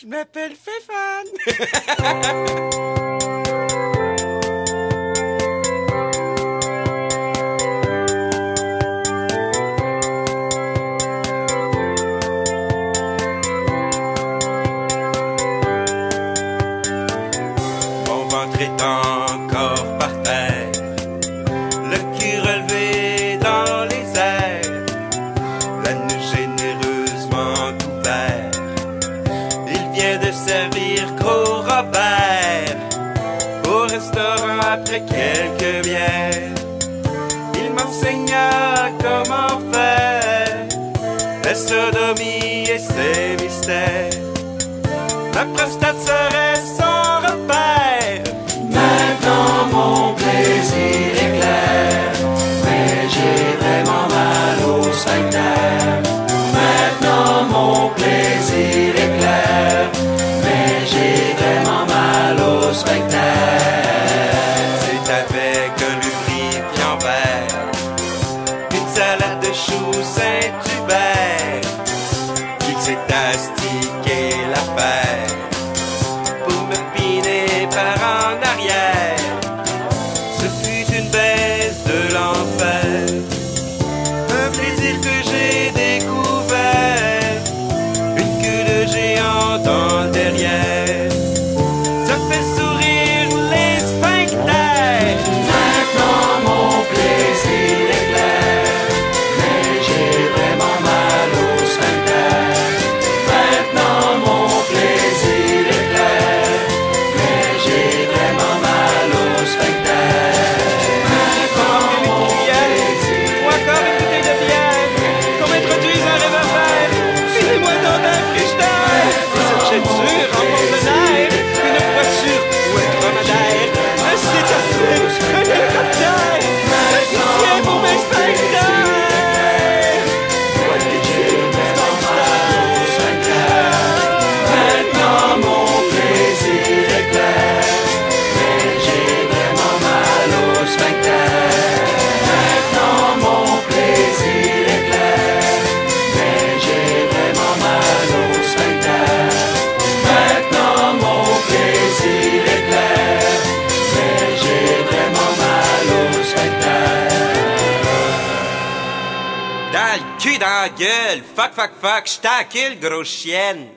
Je m'appelle Stéphane. Bon ventre étant quelques bières. Il m'enseigna comment faire la sodomie et ses mystères? Ma prostate serait choux Saint-Hubert, qu'il s'est astiqué l'affaire. Dans le cul, dans la gueule, fac, fuck, fac, j't'inquiète, grosse chienne.